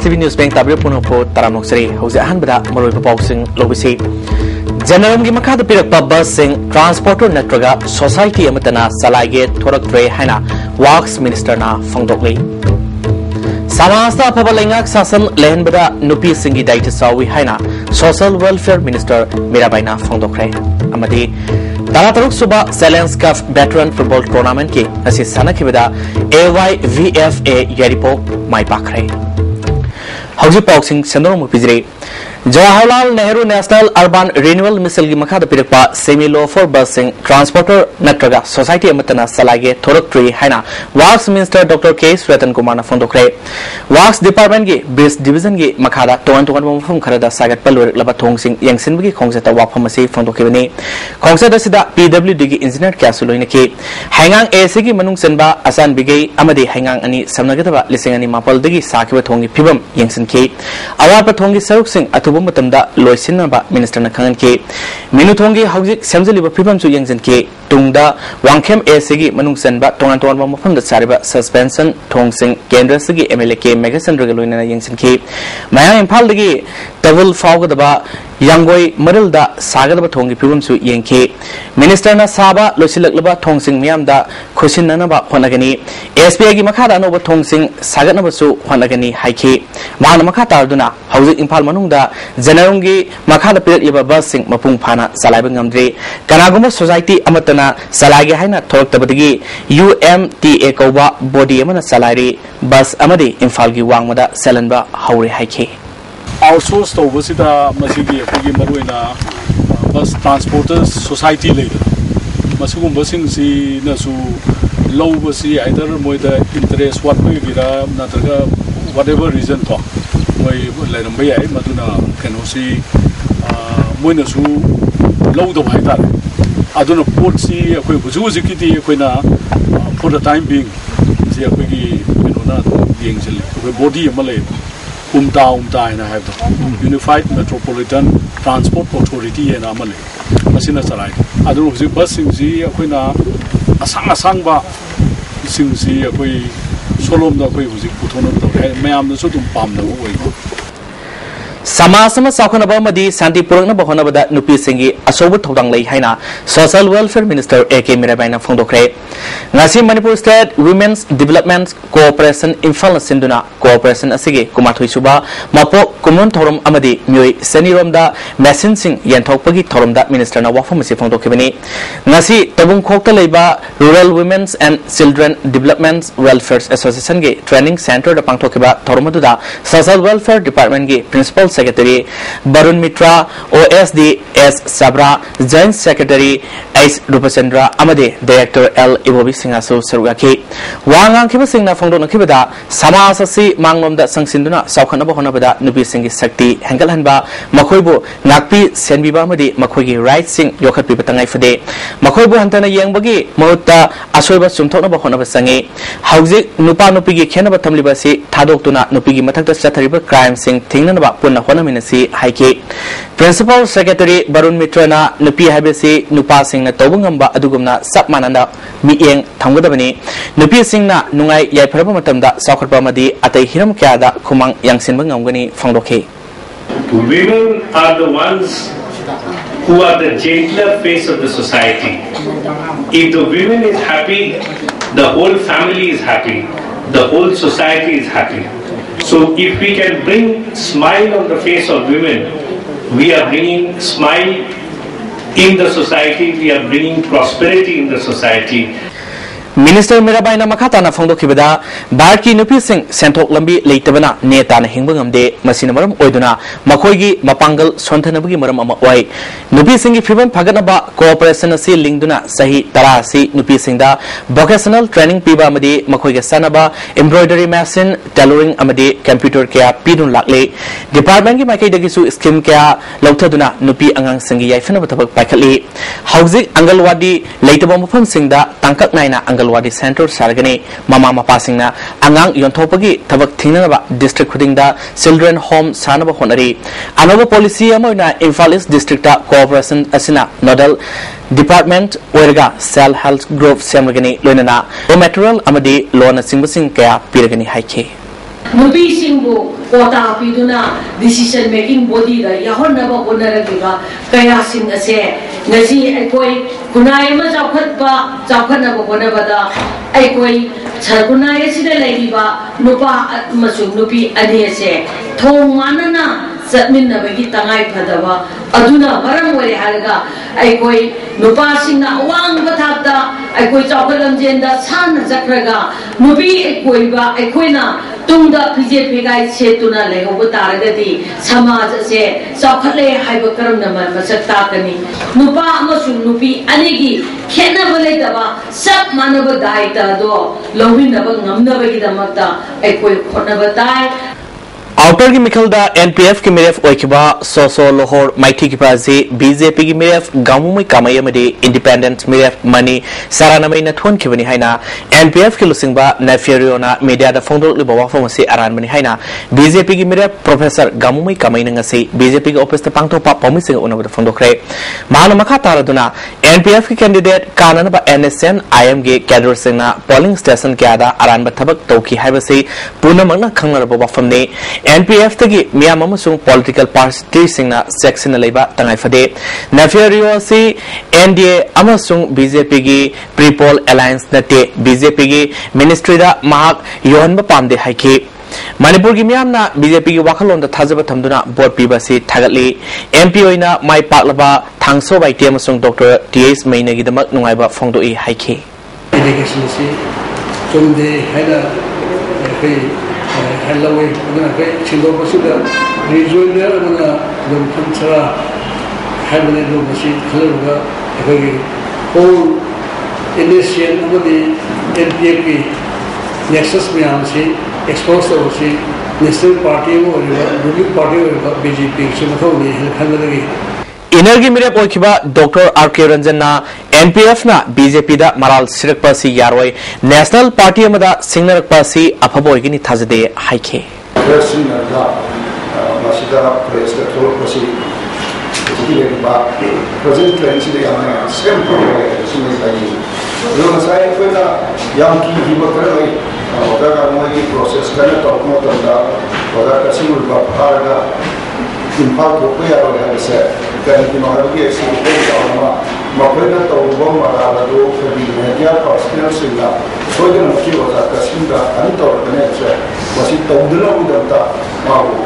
IS TV news बैंक ताबरे पुनः पो तराम नोक्सरी हौजे अहनबदा मरोय पाउसिंग लोबिसी जनरल की मखाद पिरक बस सिंह ट्रांसपोर्टर नत्रगा सोसाइटी अमतना सलाइगे थोरक्ट्रे हैना वाक्स मिनिस्टर ना फोंदोकली समाजता अफब लेंगाक शासन लेहनबदा नुपी सिंगी दायित्व सावी हैना सोशल वेलफेयर मिनिस्टर मीराबाईना फोंदोखरे अमदी तरा तरुक सुबह सेलेंस कप वेटरन फुटबॉल टूर्नामेंट की असी सनखिबदा एवाईवीएफए यारिपो माई पाखरे हौजी पाउसिंग सेंदोम पिजरे Jawaharlal Nehru national urban renewal mission की मखाद पिरपा सेमी लो फॉर बसिंग ट्रांसपोर्टर नत्रगा सोसाइटी सलागे थोरक्ट्री हैना वाक्स मिनिस्टर डॉक्टर के स्वेतन कुमार ना फोंदोखरे वाक्स डिपार्टमेंट की ब्रिज डिवीज़न की मखादा तोन तोन मफम खरदा सागत पलोर लबा थोंगसिंग यंगसिनबगी खोंगसेत वाफम असी फोंदोखिबनी खोंगसेत असिदा पीडब्ल्यूडी की इंजीनियर क्यासु लोइनकी हैंगांग की मनुंग सेनबा असान बिगे हैंगांग अनि लिसिंग अनि मापलदगी साकिबा थोंगी फिबम यंगसिनकी अवाप थोंगी अथुबम मतमदा लोइसिनबा मिनिस्टर न खंगनकी मिनु थोंगे हौजिक फिबम सु एसी की मनुंग सेनबा तोंगान तोंगान मफमदा सारिबा सस्पेंशन थोंगसिंग केंद्र सगी एमएलए के मेगाचंद्र लोइना यंगसिनकी मया इम्फाल दगी तवल फावगदबा यांगोई मरलदा सागदबा थोंगी फिबमसु येंखे मिनिस्टरना साबा लोसिलकलबा थोंगसिंग मियामदा खुसिननबा होनगनी एसपीआई की मखादा अनोबा थोंगसिंग सागदनबसु होनगनी मान इम्फाल मनुंगदा जनरंगी मखादा पिरलिबा बससिंग मपुंग फाना चलाइबा ngamdre कनागुम सोसाइटी अमना चलाइरे बस अमदि इम्फाल की वांगमदा सेलनबा हौरे हाइखे आउटसोर्स तौबसीदा मसीगी अखोगी मरुइना बस ट्रांसपोर्टर्स सोसाइटी लेदा मसुगुम्बसिंगसी नसु लौबसी आइदर मोइदा इंटरेस्ट वाटबगिरा नत्रगा whatever reason ko moi leiramba yai maduna kenosi moinasu लौदब हाइतारे अदुना पोटसी अखोई हुजु हुजुकिति अखोइना फॉर द আন পোটি আকৌ হুজ হুজিক ফৰ দাইম বিেছল ব'ডম লম তা উম হ'ব ইউনিফাইড মেট্ৰ'পোলিটান ট্ৰান্সপ অথৰিটি আহ চলাই আৰু হোজ বস্তু অকৈনা আছা আছা বা সোলো আকৌ হোজ পুথন মানে পাম समाज में चाखनब शांति पुरक्नब होनबदा नुपी अचौब लई हाइना सोशल वेलफेयर मिनिस्टर ए के myoi senirom da machine sing yenthokpagi thorom da minister na wafam si phongdokhibani ngasi tabung khokta leiba rural women's and children development welfare association ge training center da pangthokiba thorom da social welfare department ge principal secretary barun mitra osd s sabra joint secretary s rupachandra amade director l ibobi singasu sarugaki wangang khiba singna phongdo nakhibada samaj asi manglomda sangsinuna honabada nubi singi sakti hengal hanba makhoibu nakpi senbiba amadi makhoigi right sing yokhat pi batangai fade makhoibu hantana yengbagi mahutta asoiba sumthoknaba honaba sangi haujik nupa nupi gi khenaba thamliba si thadoktuna nupi gi crime sing thingnanaba punna ꯍꯣꯠꯅꯃꯤꯟꯅꯁꯤ ꯍꯥꯏꯈꯤ principal secretary Barun ꯃꯤꯇ꯭ꯔꯅ ꯅꯨꯄꯤ ꯍꯥꯏꯕꯁꯤ ꯅꯨꯄꯥꯁꯤꯡꯅ ꯇꯧꯕ ꯉꯝꯕ ꯑꯗꯨꯒꯨꯝꯅ ꯆꯞ ꯃꯥꯟꯅꯅ ꯃꯤꯠꯌꯦꯡ ꯊꯝꯒꯗꯕꯅꯤ ꯅꯨꯄꯤꯁꯤꯡꯅ ꯅꯨꯡꯉꯥꯏ ꯌꯥꯏꯐꯔꯕ ꯃꯇꯝꯗ ꯆꯥꯎꯈꯠꯄ ꯑꯃꯗꯤ ꯑꯇꯩ ꯍꯤꯔꯝ ꯀꯌꯥꯗ ꯈꯨꯃꯥꯡ ꯌꯥꯡꯁꯤꯟꯕ ꯉꯝꯒꯅꯤ ꯐꯣꯡꯗꯣꯛꯈꯤ Women are the ones who are the gentler face of the society. If the woman is happy, the whole family is happy. The whole society is happy. So if we can bring smile on the face of women, we are bringing smile in the society, we are bringing prosperity in the society. Minister मीराबाईना मखाताना फोंदोखिबदा भारत की नुपी सिंह सेंथोक लंबी लेतबना नेताना हिंग cooperation asi lingduna sahi tara asi nupi sing da vocational training piba amadi makhoigi sanaba embroidery machine tailoring amadi computer kya pidun lakle department gi makai dagi su scheme kya lauthaduna nupi angang singi yaifana bathabak paikhatli hauzik angalwadi leitaba mafam singda tangkak naina anganwadi centre सारगने ममा मपासिंग अंगांग योंथोपगी थबक थिंगनबा district खुदिंगदा children home सानबा होनरी अनोबा पॉलिसी अमोइना इम्फाल ईस्ट डिस्ट्रिक्ट कोऑपरेशन असिना नोडल डिपार्टमेंट ओरगा सेल हेल्थ ग्रुप सेमगनी लोनना ओ मटेरियल अमदी लोन सिंबसिंग क्या पिरगनी हाइखे ꯅꯨꯄꯤꯁꯤꯡꯕꯨ ꯀꯣꯇꯥ ꯄꯤꯗꯨꯅ ꯗꯤꯁꯤꯖꯟ ꯃꯦꯀꯤꯡ ꯕꯣꯗꯤꯗ ꯌꯥꯎꯍꯟꯅꯕ ꯍꯣꯠꯅꯔꯛꯂꯤꯕ ꯀꯌꯥꯁꯤꯡ ꯑꯁꯦ ꯉꯁꯤ ꯑꯩꯈꯣꯏ ꯈꯨꯟꯅꯥꯏ ꯑꯃ ꯆꯥꯎꯈꯠꯄ ꯆꯥꯎꯈꯠꯅꯕ ꯍꯣꯠꯅꯕꯗ ꯑꯩꯈꯣꯏ ꯈꯨꯟꯅꯥꯏ ꯑꯁꯤꯗ ꯂꯩꯔꯤꯕ ꯅꯨꯄꯥ ꯑꯃꯁꯨꯡ ꯅꯨꯄꯤ ꯑꯅꯤ ꯑꯁꯦ ꯊꯣꯡ ꯃꯥꯟꯅꯅ ꯆꯠꯃꯤꯟꯅꯕꯒꯤ ꯇꯉꯥꯏ ꯐꯗꯕ ꯑꯗꯨꯅ ꯃꯔꯝ ꯑꯣꯏꯔꯦ ꯍꯥꯏꯔꯒ ꯑꯩꯈꯣꯏ ꯅꯨꯄꯥꯁꯤꯡꯅ ꯑꯋꯥꯡꯕ ꯊꯥꯛꯇ ꯑꯩꯈꯣꯏ ꯆꯥꯎꯈꯠ ꯂꯝꯖꯦꯟꯗ ꯁꯥꯟꯅ ꯆꯠꯈ꯭ꯔꯒ ꯅꯨꯄꯤ ꯑꯩꯈꯣꯏꯕ ꯑꯩꯈꯣꯏꯅ ꯇꯨꯡꯗ ꯐꯤꯖꯦ ꯐꯤꯒꯥꯏ ꯁꯦꯠꯇꯨꯅ ꯂꯩꯍꯧꯕ ꯇꯥꯔꯒꯗꯤ ꯁꯃꯥꯖ ꯑꯁꯦ ꯆꯥꯎꯈꯠꯂꯦ ꯍꯥꯏꯕ ꯀꯔꯝꯅ ꯃꯁꯛ ꯇꯥꯛꯀꯅꯤ ꯅꯨꯄꯥ ꯑꯃꯁꯨꯡ ꯅꯨꯄꯤ ꯑꯅꯤꯒꯤ ꯈꯦꯠꯅꯕ ꯂꯩꯇꯕ ꯆꯞ ꯃꯥꯟꯅꯕ ꯗꯥꯏꯇ ꯑꯗꯣ ꯂꯧꯃꯤꯟꯅꯕ ꯉꯝꯅꯕꯒꯤꯗꯃꯛꯇ ꯑꯩꯈꯣꯏ ꯍꯣꯠꯅꯕ ꯇꯥꯏ आउटर की मिखलदा एनपीएफ की मिरेफ ओइखिबा सोसो लोहोर माइथी की पाजी बीजेपी की मिरेफ गामु में कामय अमदि इंडिपेंडेंट मिरेफ मनी सारानमय नथोन खिबनि हाइना एनपीएफ की लुसिंगबा नेफेरियोना मीडिया दा फोंदोक लिबा वाफम से आरान बनि हाइना बीजेपी की मिरेफ प्रोफेसर गामु में कामय नंगसे बीजेपी के ऑफ़िस पांगतो पा पमी सिंग उनबद फोंदोखरे मान मखा तारदुना एनपीएफ की कैंडिडेट काननबा एनएसएन आईएम के कैडर सिंगना पोलिंग स्टेशन के आदा Aran बथबक तौकी हाइबसे पुनमंगना खंगनरबा वाफमने Singna section leiba tangai fade nafiario si NDA amasung BJP gi pre-poll alliance nate BJP gi ministry da mahak yohanba pamde haiki Manipur की मियाम ना बीजेपी की वाखलों थमदुना बोर्ड पीबा से थागतली एमपी ओइना माई पाकलबा थांसो बाइटे डॉक्टर टीएस मैने की दमक नुंगाइबा फोंदोई हाइखे डेलीगेशन से चुमदे हैदा कई ꯍꯦꯜꯂꯧꯋꯤ ꯑꯗꯨꯅ ꯑꯩꯈꯣꯏ ꯁꯦꯡꯗꯣꯛꯄꯁꯤꯗ ꯔꯤꯖꯣꯏꯅꯔ ꯑꯃꯅ ꯑꯗꯨꯝ ꯐꯝꯊꯔ ꯍꯥꯏꯕꯅꯤ ꯑꯗꯨ ꯃꯁꯤ ꯈꯜꯂꯨꯔꯒ ꯑꯩꯈꯣꯏꯒꯤ hall N S C N ꯑꯃꯗꯤ ꯑꯦꯟ ꯄꯤ ꯑꯦꯐꯀꯤ ꯅꯦꯛꯁꯁ ꯃꯌꯥꯝꯁꯤ ꯑꯦꯛꯁꯄꯣꯖ ꯇꯧꯕꯁꯤ ꯅꯦꯁꯅꯦꯜ ꯄꯥꯔꯇꯤ ꯑꯃ ꯑꯣꯏꯔꯤꯕ ꯔꯨꯂꯤꯡ ꯄꯥꯔꯇꯤ ꯑꯣꯏꯔꯤꯕ ꯕꯤ ꯖꯦ ꯄꯤꯒꯤꯁꯨ ꯃꯊꯧꯅꯤ ꯍꯥꯏꯅ ꯈꯟꯕꯗꯒꯤ इनर की मिरेप ओखिबा डॉक्टर आर के एनपीएफ ना बीजेपी दा मराल सिरक पासी यारोय नेशनल पार्टी अमदा सिंगनरक पासी अफबोय गिनी थाजदे हाइखे सिंगनरगा मसिदा प्रेस दा थोर पासी ज़िले बा प्रेजेंट ट्रेंड से याना सेम प्रोग्राम सिंगल लागी जो मसाई कोना याम की हिम्मत makwai ta ruban mararado kabila ya fasikin sila sojan mafi wata kaskin da an taurata ne ce wasu taudula wudanta mawu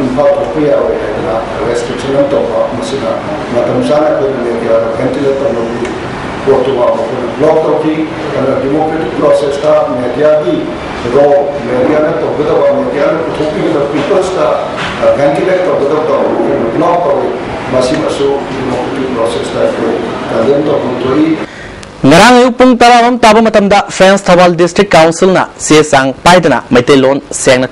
in ba ta kuya wa ya gina restrictionan tauba musina matamsana kodin da ya da kantila taurata wato ba mafi block toki and a democratic process ta media di ro media na taubata ba media na kutubi da people's ta kantila taubata da block Masih masuk di mobil proses dari kadang tak untuk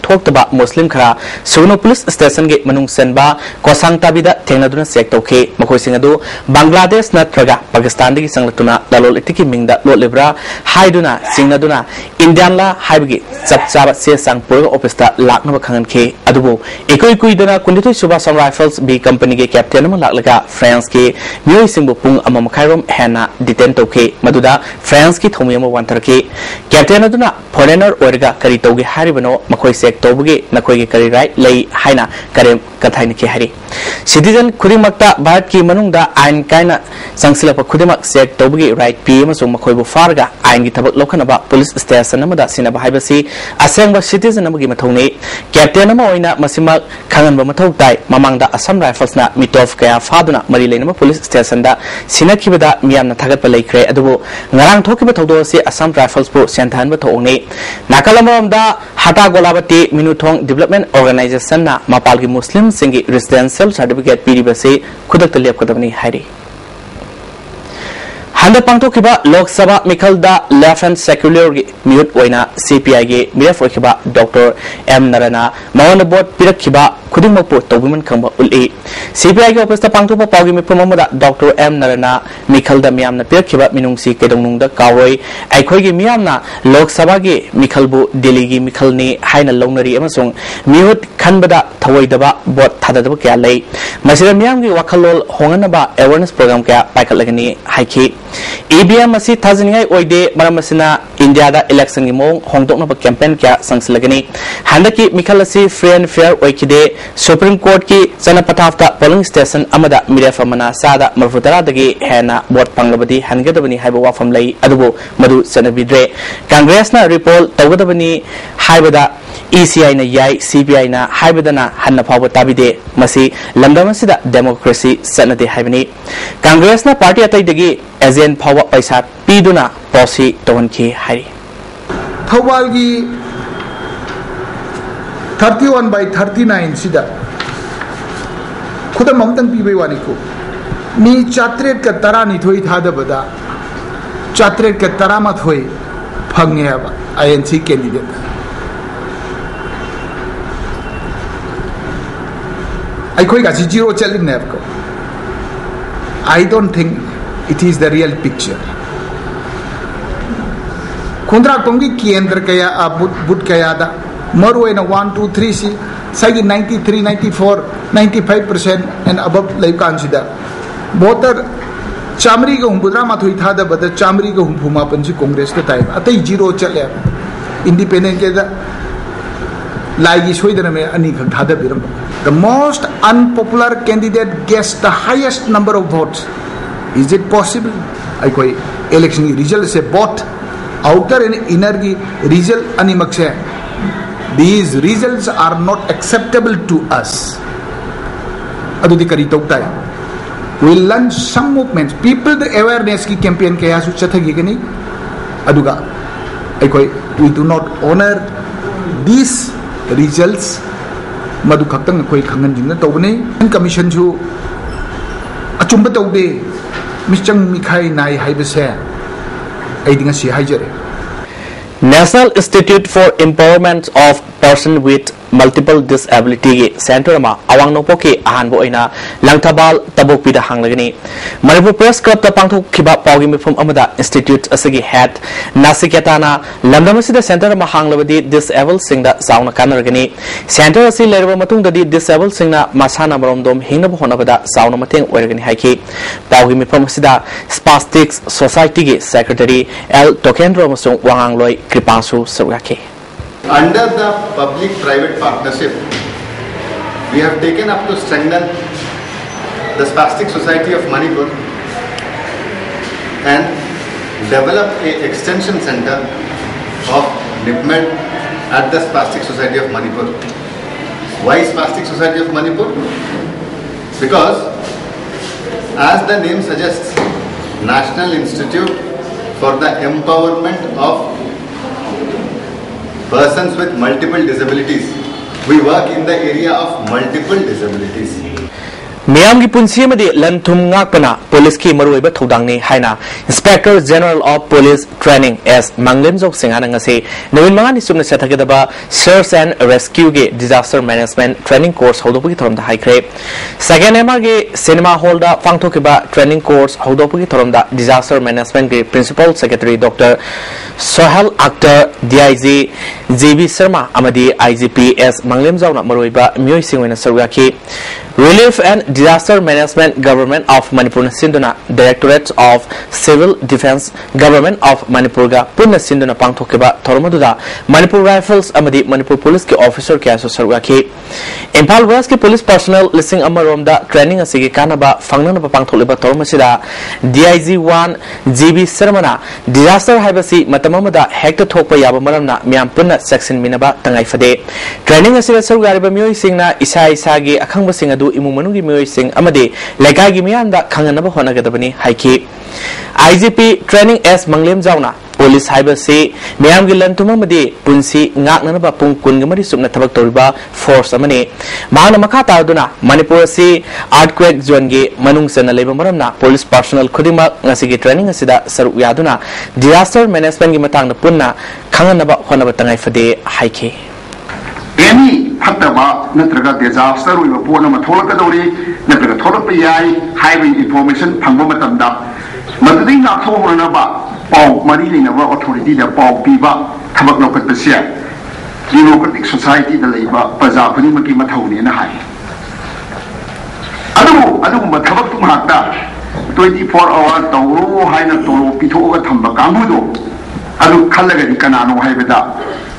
thoktaba muslim khara suno police station ge manung senba kosang tabida thengnaduna sek tokhe makoi singadu Bangladesh na traga Pakistan digi sanglatuna lalol itiki mingda lo libra haiduna singnaduna Indian la haibgi chapchaba se sang purga office ta laknaba khangan khe adubu ekoi kui dana kunditoi suba som rifles b company ge captain ma laklaga मदुदा France की थोमी अमा वांथरके captain अदुना foreigner ओरगा करी तोगे हारिबनो मखोय सेक तोबगे नखोय करी right लई हाइना के सिटीजन खुदिमक्ता भारत की मनुंगदा आइन काइना संगसिलप खुदिमक सेक तोबगे राइट पी अमसो मखोयबु फारगा आइन की थबक लोखनबा पुलिस स्टेशन अमदा सिनबा हाइबसी असेंगबा सिटीजन अमगी मथौने कैप्टन अमा ओइना ताइ ममांगदा असम राइफल्सना मिटोफ मरी लेनबा पुलिस स्टेशन दा ngarang thokiba si assam rifles bu senthan ba thongni nakalamam da hata golabati minuthong development organization na mapal gi muslim singi residential certificate piri ba se khudak talep kadabni hairi handa pangthokiba lok sabha mikhal da left and secular gi mute oina cpi खुदिमकपु तौबिमन खंबा उल्ली CBI office पांथोप पाउगी मिफम अमदा doctor M नरना मिखलदा मियामना पिरखिबा मिनुंगसी केदोंनुंगदा कावरोय आइखोयगी मियामना लोक सभा की मिखलबु दिल्ली की मिखलनी हाइना लौनरी खनबदा थवोइदबा बोट थाददबा क्या लई मसिदा मियामगी वखलोल होंगनबा अवेयरनेस प्रोग्राम क्या पाइखलगनी हाइखी ईवीएम थाजनिंगाई मरम इंडियादा इलेक्शन की मोंग होंगदोकनबा कैंपेन क्या संसलगनी हंदकी मिखल free and fair Supreme Court की चनपथाफ पोलिंग स्टेशन मीडिया फमना मरफू तरदे हेन वोट पादी हनगदी है वाफम ले मधु चे कांग्रेस रिपोल तौदी हादे डेमोक्रेसी चलते हैं कांग्रेस पार्टी अतैदी एजेंट फैसा पीदी की की 31 by 39 सिदा खुदम पीबे वानी को मी चात्रेट का तरा निथोई थादबदा चात्रेट का तरा मत होई फंगे हबा आईएनसी कैंडिडेट अखोई zero चलिन I don't think it is the real picture खुंद्रा कोंगी केंद्र कया बुट बुट कया दा मरुए ना वन टू थ्री सी सही ninety three ninety four ninety five percent and अब लाइफ कांसिदा वोटर चामरी का हुंबुद्रा माथुई था दा बद चामरी का हुंफु मापन से कांग्रेस का टाइम अतई ज़ीरो चले इंडिपेंडेंट के दा लाइगी सोइदन में अनी खक था दा most unpopular candidate gets the number of votes is it election की रिज़ल्ट से वोट आउटर एंड इनर की रिज़ल्ट अनिमक से these results are not acceptable to us adudi kari tokta we will launch some movements people the awareness ki campaign kaya su chathagi gani aduga aikoi we do not honor these results madu khaktang koi khangan jingna tawbane commission su achumba tawde michang mikhai nai haibase ai dinga si haijare National Institute for Empowerment of Person with multiple disability gi center ma awang nopo ki ahan bo ina langthabal tabok pida hanglagani manipur press club ta pangthok khiba pawgi mifum amada institute asagi head nasiketana lamdam asida center ma hanglabadi disabled singda sauna kanaragani center asi lerba matung dadi disabled singna masana marom dom hingna bo honabada sauna mateng oiragani haiki pawgi mifum asida spastics society gi secretary l tokendro amasung wangangloi kripansu sargaki Under the public-private partnership, we have taken up to strengthen the Spastic Society of Manipur and develop a extension center of NIPMED at the Spastic Society of Manipur. Why Spastic Society of Manipur? Because as the name suggests, National Institute for the Empowerment of persons with multiple disabilities. We work in the area of multiple disabilities. म्याम की पुंसी में दे लंथुम गाकना police की मरुए बे थोड़ांग है inspector general of police training S Manglem जो सिंह आनंद से नवीन मगा निशुम ने सर्च एंड रेस्क्यू के डिजास्टर मैनेजमेंट ट्रेनिंग कोर्स हो दोपुगी सेकेंड एमआर के सिनेमा हॉल दा के ट्रेनिंग कोर्स हो की थरम डिजास्टर मैनेजमेंट के प्रिंसिपल सेक्रेटरी डॉक्टर थोरमदा disaster management के principal secretary dr sohel akhtar dig jb sharma amadi igp s manglem jauna मरुइबा म्योय सिंगोना सरगाखी Relief and Disaster Management Government of Manipur Sinduna Directorate of Civil Defense Government of Manipur ga punna sinduna pangthokiba thormaduda Manipur Rifles amadi Manipur Police ke officer kya so sarwa ki Impal West ke police personnel listing amarom da training asigi kanaba fangnana ba pangtholiba mamada hekta thokpa yaba maramna myam punna section minaba tangai fade training asira saru gari ba myoi singna isa isa gi akhang ba singa du imu manu gi myoi sing amade lekai gi myam da khangana ba hona ga dabani haiki IGP training S Manglem Jauna police ma'am की लंथुमें पुंग कूनगम सूं तब force मखा तुना मनपुर से earthquake जो की police personnel खुद ट्रेनिंग सरुक यादना डिजास्टर मेनेजमेंट की पुनः खाब हम तंगाइफदे डिजास्टर पोलकदरी नोलप ꯄꯥꯎ ꯃꯔꯤ ꯂꯩꯅꯕ ꯑꯣꯊꯣꯔꯤꯇꯤꯗ ꯄꯥꯎ ꯄꯤꯕ ꯊꯕꯛ ꯂꯧꯈꯠꯄꯁꯤ ꯗꯦꯃꯣꯀ꯭ꯔꯦꯇꯤꯛ ꯁꯣꯁꯥꯏꯇꯤꯗ ꯂꯩꯕ ꯄ꯭ꯔꯖꯥ ꯈꯨꯗꯤꯡꯃꯛꯀꯤ ꯃꯊꯧꯅꯦꯅ ꯍꯥꯏ ꯑꯗꯨꯕꯨ ꯑꯗꯨꯒꯨꯝꯕ ꯊꯕꯛꯇꯨ ꯉꯥꯛꯇ ꯇ꯭ꯋꯦꯟꯇꯤ ꯐꯣꯔ ꯑꯋꯥꯔ ꯇꯧꯔꯣ ꯍꯥꯏꯅ ꯇꯣꯂꯣꯞ ꯄꯤꯊꯣꯛꯑꯒ ꯊꯝꯕ ꯀꯥꯡꯕꯨꯗꯣ ꯑꯗꯨ ꯈꯜꯂꯒꯗꯤ ꯀꯅꯥꯅꯣ ꯍꯥꯏꯕꯗ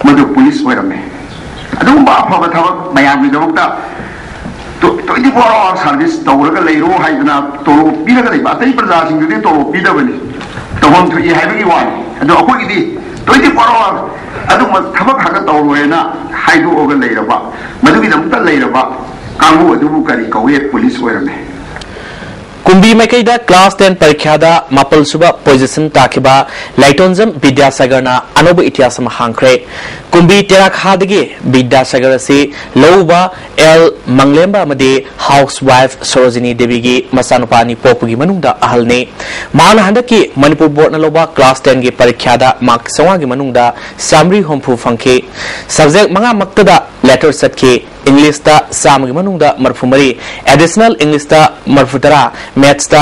ꯃꯗꯨ ꯄꯨꯂꯤꯁ ꯑꯣꯏꯔꯝꯃꯦ ꯑꯗꯨꯒꯨꯝꯕ ꯑꯐꯕ ꯊꯕꯛ ꯃꯌꯥꯝꯒꯤꯗꯃꯛꯇ ꯇ꯭ꯋꯦꯟꯇꯤ ꯐꯣꯔ ꯑꯋꯥꯔ ꯁꯥꯔꯚꯤꯁ ꯇꯧꯔꯒ ꯂꯩꯔꯣ ꯍꯥꯏꯗꯅ ꯇꯣꯂꯣꯞ ꯄꯤꯔꯒ ꯂꯩꯕ ꯑꯇꯩ ꯄ꯭ꯔꯖꯥꯁꯤꯡꯗꯨꯗꯤ ꯇꯣꯂꯣꯞ ꯄꯤꯗꯕꯅꯤ ꯇꯧꯐꯝ ꯊꯣꯛꯏ ꯍꯥꯏꯕꯒꯤ ꯋꯥꯅꯤ ꯑꯗꯣ ꯑꯩꯈꯣꯏꯒꯤꯗꯤ ꯇ꯭ꯋꯦꯟꯇꯤ ꯐꯣꯔ ꯑꯋꯥꯔ ꯑꯗꯨꯒꯨꯝꯕ ꯊꯕꯛ ꯈꯛꯇ ꯇꯧꯔꯣꯏꯅ ꯍꯥꯏꯗꯣꯛꯑꯒ ꯂꯩꯔꯕ ꯃꯗꯨꯒꯤꯗꯃꯛꯇ ꯂꯩꯔꯕ ꯀꯥꯡꯕꯨ ꯑꯗꯨꯕꯨ ꯀꯔꯤ ꯀꯧꯏ ꯄꯨꯂꯤꯁ ꯑꯣꯏꯔꯝꯃꯦ कुंभी मैकईद क्लास टेन परीक्षा मापल सूब पोजिशन ताब लाइटोंजम विद्यासागर अनोब इतिहास हाख्रे कुंभी तेराखा विद्यासागर से लौब L Manglem house wife Sarojini Devi की मचानुपा पोप की अहल ने हद की मनपुर बोर्ड लौब क्लास टेन की परीक्षा मार्क चौवा की चामरी हूफू फंखे सब्जेक्ट मंगा ꯂꯦꯇꯔ ꯁꯠꯈꯤ ꯏꯪꯂꯤꯁꯇ ꯆꯥꯝꯃꯒꯤ ꯃꯅꯨꯡꯗ ꯃꯔꯐꯨ ꯃꯔꯤ ꯑꯦꯗꯤꯁꯅꯦꯜ ꯏꯪꯂꯤꯁꯇ ꯃꯔꯐꯨ ꯇꯔꯥ ꯃꯦꯠꯁꯇ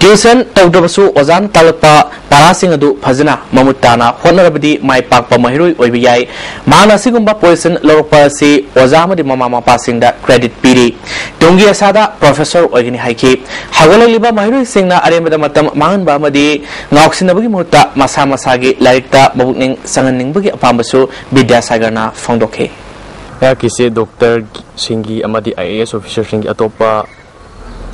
ट्यूशन तौद्रबसु ओजान तालकपा पारासिंग अदु फजना ममुत ताना होनरबदी माय पाकपा महिरोय ओइबि याय माना सिगुम्बा पोजिशन लौरकपा सि ओजा मदि ममा मपासिंग दा क्रेडिट पीरी तुंगी असादा प्रोफेसर ओइगनि हाइकी हगललिबा महिरोय सिंगना अरेमदा मतम मांगनबा मदि ngauksinaबगी मुता मसा मसागी लाइकता मबुकनिंग संगनिंगबगी अपामबसु विद्यासागरना फोंदोखे या किसे डॉक्टर सिंगी अमदि आईएएस ऑफिसर सिंगी अतोपा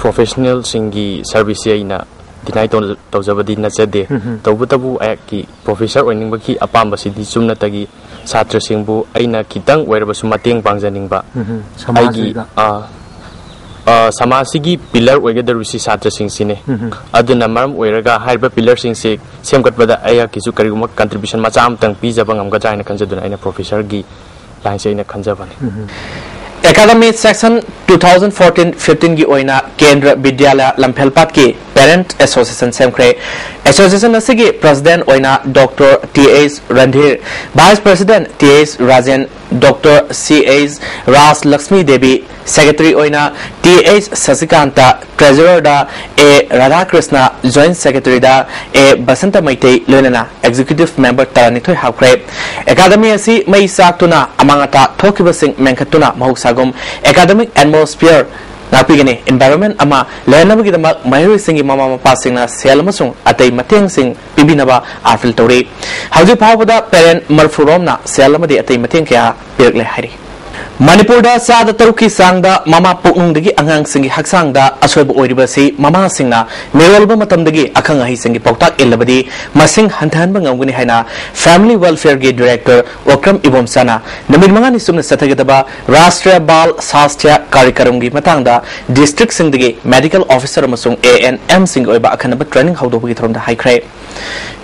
ꯄ꯭ꯔꯣꯐꯦꯁꯅꯦꯜꯁꯤꯡꯒꯤ ꯁꯔꯚꯤꯁꯁꯦ ꯑꯩꯅ ꯗꯤꯅꯥꯏ ꯇꯧꯖꯕꯗꯤ ꯅꯠꯆꯗꯦ ꯇꯧꯕꯇꯕꯨ ꯑꯩꯍꯥꯛꯀꯤ ꯄ꯭ꯔꯣꯐꯦꯁꯔ ꯑꯣꯏꯅꯤꯡꯕꯒꯤ ꯑꯄꯥꯝꯕꯁꯤꯗꯤ ꯆꯨꯝꯅꯇꯒꯤ ꯁꯥꯇ꯭ꯔꯁꯤꯡꯕꯨ ꯑꯩꯅ ꯈꯤꯇꯪ ꯑꯣꯏꯔꯕꯁꯨ ꯃꯇꯦꯡ ꯄꯥꯡꯖꯅꯤꯡꯕ ꯑꯩꯒꯤ ꯁꯃꯥꯖꯁꯤꯒꯤ ꯄꯤꯂꯔ ꯑꯣꯏꯒꯗꯧꯔꯤꯁꯤ ꯁꯥꯇ꯭ꯔꯁꯤꯡꯁꯤꯅꯤ ꯑꯗꯨꯅ ꯃꯔꯝ ꯑꯣꯏꯔꯒ ꯍꯥꯏꯔꯤꯕ ꯄꯤꯂꯔꯁꯤꯡꯁꯤ ꯁꯦꯝꯒꯠꯄꯗ ꯑꯩꯍꯥꯛꯀꯤꯁꯨ ꯀꯔꯤꯒꯨꯝꯕ ꯀꯟꯇ꯭ꯔꯤꯕ꯭ꯌꯨꯁꯟ ꯃꯆꯥ ꯑꯃꯇꯪ ꯄꯤꯖꯕ ꯉꯝꯒꯗ꯭ꯔꯥ ꯍꯥꯏꯅ ꯈꯟꯖꯗꯨꯅ ꯑꯩꯅ ꯄ꯭ꯔꯣꯐꯦꯁꯔꯒꯤ ꯂꯥꯏꯟꯁꯦ ꯑꯩꯅ ꯈꯟꯖꯕꯅꯤ एकेडमी सेक्शन 2014-15 की ओइना केंद्र विद्यालय लंफेलपात की पेरेंट एसोसिएशन सेमख्रे एसोसिएशन असगी president ओइना doctor T Randhir vice president T S Rajan doctor C S Ras Laxmi Devi secretary ओइना T S Sashikanta treasurer दा A Radha Krishna joint secretary दा ए बसंत मैते लोनना एग्जीक्यूटिव मेंबर तरनिथोय हाख्रे एकेडमी असि मई साक्तुना अमांगता थोकिबसिंग मेंखतुना agum academic atmosphere ngakpigini environment ama learnabagidama mahiroi singi mama mapa singna sel amasung atei mateng sing pibinaba apil tawri hauji phawada parent marfuromna sel amadi atei mateng kya pirle hairi ꯃꯅꯤꯄꯨꯔꯗ ꯆꯥꯗ ꯇꯔꯨꯛꯀꯤ ꯆꯥꯡꯗ ꯃꯃꯥ ꯄꯣꯛꯅꯨꯡꯗꯒꯤ ꯑꯉꯥꯡꯁꯤꯡꯒꯤ ꯍꯛꯆꯥꯡꯗ ꯑꯁꯣꯏꯕ ꯑꯣꯏꯔꯤꯕ ꯑꯁꯤ ꯃꯃꯥꯁꯤꯡꯅ ꯃꯤꯔꯣꯜꯕ ꯃꯇꯝꯗꯒꯤ ꯑꯈꯪ ꯑꯍꯩꯁꯤꯡꯒꯤ ꯄꯥꯎꯇꯥꯛ ꯏꯜꯂꯕꯗꯤ ꯃꯁꯤꯡ ꯍꯟꯊꯍꯟꯕ ꯉꯝꯒꯅꯤ ꯍꯥꯏꯅ ꯐꯦꯃꯤꯂꯤ ꯋꯦꯜꯐꯤꯌꯔꯒꯤ ꯗꯤꯔꯦꯛꯇꯔ ꯋꯥꯀ꯭ꯔꯝ ꯏꯕꯣꯝꯆꯥꯅ ꯅꯨꯃꯤꯠ ꯃꯉꯥꯅꯤ ꯁꯨꯞꯅ ꯆꯠꯊꯒꯗꯕ ꯔꯥꯁꯇ꯭ꯔꯤꯌ ꯕꯥꯜ ꯁꯥꯁꯇ꯭ꯔꯤꯌ ꯀꯥꯔꯤꯀꯔꯝꯒꯤ ꯃꯇꯥꯡꯗ ꯗꯤꯁꯇ꯭ꯔꯤꯛꯁꯤꯡꯗꯒꯤ ꯃꯦꯗꯤꯀꯦꯜ ꯑꯣꯐꯤꯁꯔ ꯑꯃꯁꯨꯡ ꯑꯦ ꯑꯦꯟ ꯑꯦꯝꯁꯤꯡꯒꯤ ꯑꯣꯏꯕ ꯑꯈꯟꯅꯕ ꯇ꯭ꯔꯦꯅꯤꯡ ꯍꯧꯗꯣꯛꯄꯒꯤ ꯊꯧꯔꯝꯗ ꯍꯥꯏꯈ꯭ꯔꯦ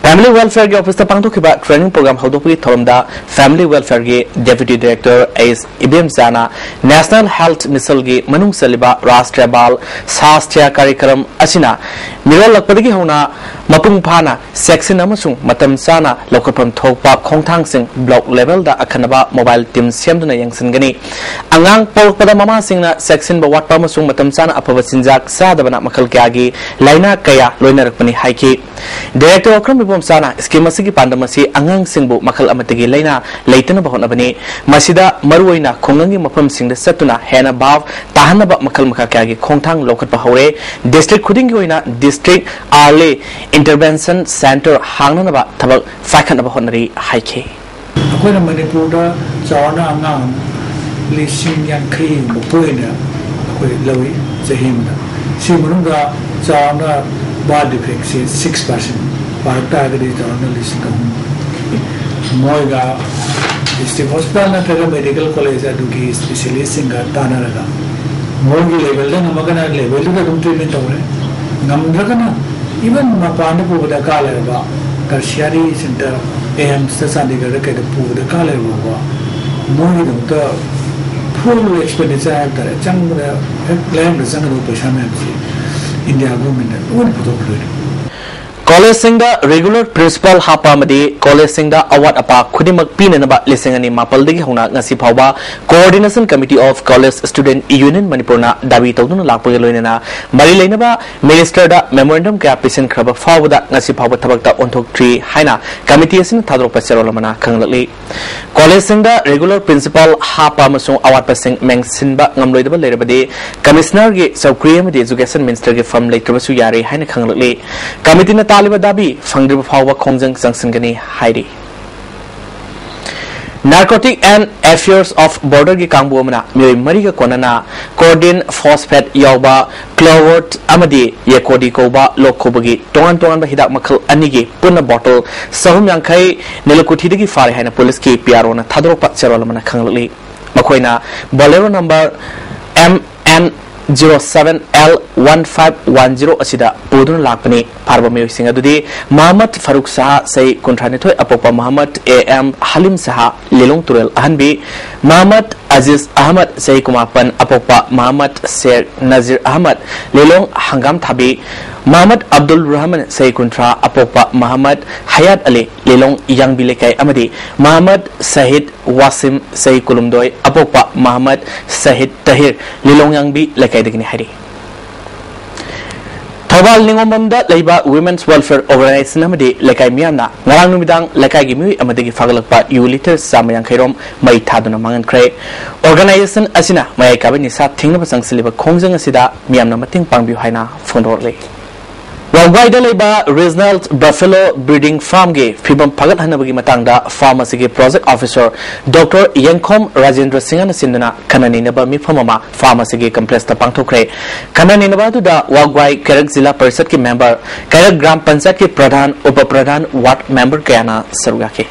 ꯐꯦꯃꯤली वेलफेयर की ऑफ़िस पांथोखिबा ट्रेनिंग प्रोग्राम हौदोपगी थोरमदा फैमिली वेलफेयर की डेप्यूटी डायरेक्टर एस इबेम जाना नेशनल हेल्थ मिसल की मनुंग सलिबा राष्ट्रीय ꯃꯤꯔꯣꯜꯂꯛꯄꯗꯒꯤ ꯍꯧꯅ ꯃꯄꯨꯡ ꯐꯥꯅ ꯁꯦꯛꯁꯤꯟ ꯑꯃꯁꯨꯡ ꯃꯇꯝ ꯆꯥꯅ ꯂꯧꯈꯠꯐꯝ ꯊꯣꯛꯄ ꯈꯣꯡꯊꯥꯡꯁꯤꯡ ꯕ꯭ꯂꯣꯛ ꯂꯦꯚꯦꯜꯗ ꯑꯈꯟꯅꯕ ꯃꯣꯕꯥꯏꯜ ꯇꯤꯝ ꯁꯦꯝꯗꯨꯅ ꯌꯦꯡꯁꯤꯟꯒꯅꯤ ꯑꯉꯥꯡ ꯄꯣꯛꯂꯛꯄꯗ ꯃꯃꯥꯁꯤꯡꯅ ꯁꯦꯛꯁꯤꯟꯕ ꯋꯥꯠꯄ ꯑꯃꯁꯨꯡ ꯃꯇꯝ ꯆꯥꯅ ꯑꯐꯕ ꯆꯤꯟꯖꯥꯛ ꯆꯥꯗꯕꯅ ꯃꯈꯜ ꯀꯌꯥꯒꯤ ꯂꯥꯏꯅꯥ ꯀꯌꯥ ꯂꯣꯏꯅꯔꯛꯄꯅꯤ ꯍꯥꯏꯈꯤ ꯗꯥꯏꯔꯦꯛꯇꯔ ꯑꯈ꯭ꯔꯝ ꯕꯤꯕꯣꯝꯆꯥꯅ ꯁ꯭ꯀꯤꯝ ꯑꯁꯤꯒꯤ ꯄꯥꯟꯗꯝ ꯑꯁꯤ ꯑꯉꯥꯡꯁꯤꯡꯕꯨ ꯃꯈꯜ ꯑꯃꯠꯇꯒꯤ ꯂꯥꯏꯅꯥ ꯂꯩꯇꯅꯕ ꯍꯣꯠꯅꯕꯅꯤ ꯃꯁꯤꯗ ꯃꯔꯨꯑꯣꯏꯅ ꯈꯨꯡꯒꯪꯒꯤ ꯃꯐꯝꯁꯤꯡꯗ ꯆꯠꯇꯨꯅ ꯍꯦꯟꯅ ꯚꯥꯞ ꯇꯥꯍꯟꯅꯕ ꯃꯈꯜ ꯃꯈꯥ ꯀꯌꯥꯒꯤ ꯈꯣꯡꯊꯥꯡ ꯂꯧꯈꯠꯄ ꯍꯧꯔꯦ ꯗꯤꯁꯇ꯭ꯔꯤꯛ ꯈꯨꯗꯤꯡꯒꯤ ꯑꯣꯏꯅ ꯗꯤꯁ डिस्ट्रिक्ट आर्ले इंटरवेंशन सेंटर हांगना थबक फाइखन होनरी हाइखे अखोन मणिपुर चौना अंगाम लिसिंग यांखी मुपोइन अखोय लवे जहिम सिमरुंगा चौना बाल डिफेक्ट से 6% भारत आगरी चौना लिसिंग हम मोयगा डिस्ट्रिक्ट हॉस्पिटल ना तगा मेडिकल कॉलेज अदुगी स्पेशलिस्ट सिंगा ताना लगा मोगी लेवल ना मगना लेवल तो तुम हो रहा है ꯉꯝꯗ꯭ꯔꯒꯅ ꯏꯚꯟ ꯃꯄꯥꯟꯗ ꯄꯨꯕ ꯗꯔꯀꯥꯔ ꯂꯩꯔꯕ ꯇꯔꯁꯤꯌꯥꯔꯤ ꯁꯦꯟꯇꯔ ꯑꯦꯝꯁꯇ ꯆꯥꯟꯗꯤꯒꯔꯗ ꯀꯩꯗ ꯄꯨꯕ ꯗꯔꯀꯥꯔ ꯂꯩꯔꯕ ꯃꯣꯏꯒꯤꯗꯃꯛꯇ ꯐꯨꯜ ꯑꯦꯛꯁꯄꯦꯟꯗꯤꯆꯔ ꯍꯥꯏꯕ ꯇꯥꯔꯦ ꯆꯪꯕꯗ ꯍꯦꯛ ꯂꯥꯏꯌꯦꯡꯕꯗ ꯆꯪꯒꯗꯕ ꯄꯩꯁꯥ ꯃꯌꯥꯝꯁꯤ ꯏꯟꯗꯤꯌꯥ ꯒꯣꯔꯃꯦꯟꯅ ꯂꯣꯏꯅ ꯄꯨꯊꯣꯛꯈ꯭ꯔꯣꯏꯅꯤ कॉलेज रेगुलर प्रिंसीपल हापी कॉलेज अवार्ड अप खुदम पीनब होना फाव coordination committee of college student union Manipur दाबी तौद लापना मरी लेने मेरीस्टर मेमोरेंडम क्या पीसनख्रब फाउद्री कमिटी थाद्रप चेरोल खी कॉलेज रेगुलर प्रिंसीपल हापू अवार्डपि मेसीबद कमिश्नर की चौक्री एजुकेशन मिनिस्टर की फम लेकिन खी committee narcotic and affairs of border की कांगबु अमना मियोय मरी का कोनना कोर्डिन फॉस्फेट यावबा क्लोवर्ट अमदी येकोडी कोबा लोखोबगी तोंगन तोंगन हिदाक मखल अनिगी पुन बॉटल सहम यांखै निलकुठीदगी फारे हाइना पुलिस की पीआरओ ना थादरोपा चेरोल मना खंगलली मखोइना Bolero number M N 07L1510 asida pudun lakpani parba mi singa dudi Muhammad Farooq Saha sai kuntrani thoi apopa Muhammad AM Halim Saha lelong turel ahanbi Muhammad Aziz Ahmad sai kumapan apopa Muhammad Sher Nazir Ahmad lelong hangam thabi Muhammad Abdul Rahman sai kuntra apopa Muhammad Hayat Ali lelong yang bilekai amadi Muhammad Sahid Wasim sai kulumdoi apopa Muhammad Sahid Tahir lelong yang bi lekai ꯀꯩꯗꯒꯤꯅꯤ ꯍꯥꯏꯔꯤ ꯊꯧꯕꯥꯜ ꯅꯤꯉꯣꯝꯕꯝꯗ ꯂꯩꯕ women's welfare organisation ꯑꯃꯗꯤ ꯂꯩꯀꯥꯏ ꯃꯤꯌꯥꯝꯅ ꯉꯔꯥꯡ ꯅꯨꯃꯤꯗꯥꯡ ꯂꯩꯀꯥꯏꯒꯤ ꯃꯤꯑꯣꯏ ꯑꯃꯗꯒꯤ ꯐꯒꯠꯂꯛꯄ ꯌꯨ ꯂꯤꯇꯔ ꯆꯥꯝꯃ ꯌꯥꯡꯈꯩꯔꯣꯝ ꯃꯩ ꯊꯥꯗꯨꯅ ꯃꯥꯡꯍꯟꯈ꯭ꯔꯦ ꯑꯣꯔꯒꯅꯥꯏꯖꯦꯁꯟ ꯑꯁꯤꯅ ꯃꯌꯥꯏ ꯀꯥꯕ ꯅꯤꯁꯥ ꯊꯤꯡꯅꯕ ꯆꯪꯁꯤꯜꯂꯤꯕ ꯈꯣꯡꯖꯪ ꯑꯁꯤꯗ ꯃꯤꯌꯥꯝꯅ ꯃꯇꯦꯡ ꯄꯥꯡꯕꯤꯌꯨ ꯍꯥꯏꯅ ꯐꯣꯡꯗꯣꯛꯂꯤ वागवाईदा लेबा बफेलो ब्रीडिंग फार्म के फीव फगत हनबगी मतंगदा फार्मेसी के project officer doctor Yengkhom Rajendra Singh न सिंदना खननीनबा मिफममा फार्मेसी के कॉम्प्लेक्स ता पांगथोखरे खननीनबा दुदा वागवाई केरक जिला परिषद के मेंबर केरक ग्राम पंचायत के प्रधान उप प्रधान वार्ड मेंबर कयाना सरुगाके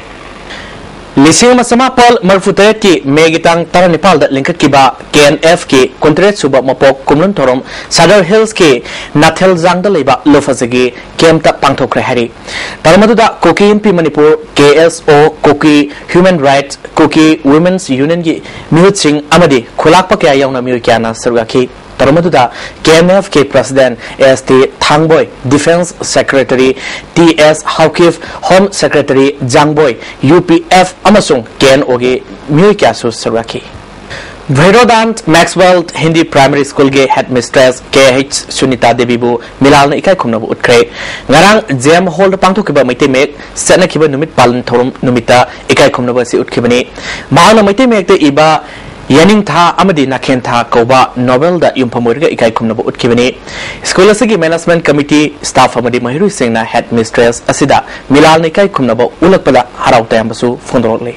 लिसिंग समापल मरफुतरेट की मेगितांग तरनिपाल लिंकटकीबा केएनएफ की कुंतरेट सुबा मपोक कुमलन थोरम सदर हिल्स के नाथेल जांग लेबा लोफजगी केम तक पांथोखरे हरी तरमदुदा कोकी एमपी मणिपुर केएसओ कोकी ह्यूमन राइट्स कोकी वुमेन्स यूनियन की मिहुत सिंह अमदी खुलाक पकया यावना मिउ क्याना सरगाखी S T Thangboi defence secretary T S Haokip home secretary Jangboi UPF अमसुंग KNO के म्यूई क्यासु सरवाखी भैरोदांत मैक्सवेल हिंदी प्राइमरी स्कूल के हेड मिस्ट्रेस के एच सुनीता देवी बु मिलाल इकाई खुमनब उठ्रे ngarang जेम हॉल पांथोकिबा मैते मेक सेनखिबा नुमित पालन थोरम नुमिता इकाई खुमनब से उठखिबनी माहना मैते मेक ते इबा ꯌꯥꯅꯤꯡꯊꯥ ꯑꯃꯗꯤ ꯅꯥꯈꯦꯟꯊꯥ ꯀꯧꯕ ꯅꯣꯕꯦꯜꯗ ꯌꯨꯝꯐꯝ ꯑꯣꯏꯔꯒ ꯏꯀꯥꯏꯈꯨꯝꯅꯕ ꯎꯠꯈꯤꯕꯅꯤ ꯁ꯭ꯀꯨꯜ ꯑꯁꯤꯒꯤ ꯃꯦꯅꯦꯖꯃꯦꯟꯠ ꯀꯃꯤꯇꯤ ꯁ꯭ꯇꯥꯐ ꯑꯃꯗꯤ ꯃꯍꯩꯔꯣꯏꯁꯤꯡꯅ ꯍꯦꯗ ꯃꯤꯁꯇ꯭ꯔꯦꯁ ꯑꯁꯤꯗ ꯃꯤꯂꯥꯜꯅ ꯏꯀꯥꯏꯈꯨꯝꯅꯕ ꯎꯠꯂꯛꯄꯗ ꯍꯔꯥꯎ ꯇꯌꯥꯝꯕꯁꯨ ꯐꯣꯡꯗꯣꯔꯛꯂꯤ